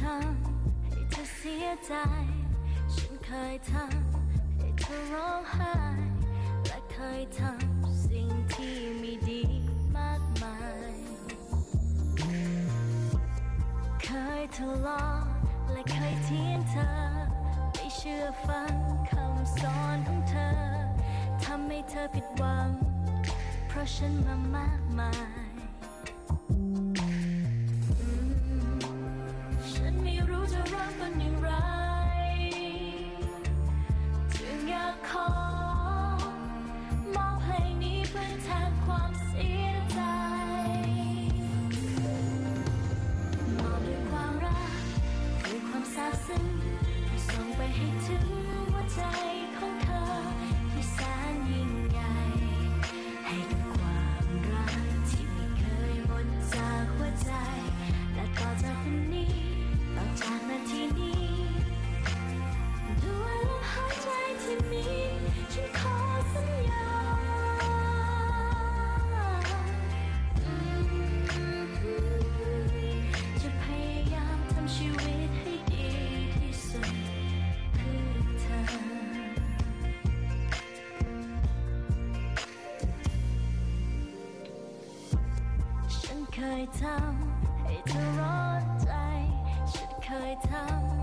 ทำให้เธอเสียใจ ฉันเคยทำให้เธอร้องไห้ และเคยทำสิ่งที่ไม่ดีมากมาย เคยทะเลาะและเคยเทียงเธอ ไม่เชื่อฟังคำสอนของเธอ ทำให้เธอผิดหวัง เพราะฉันมามากมาย ยทำให้เธอร้อนใจ ฉันเคยทำ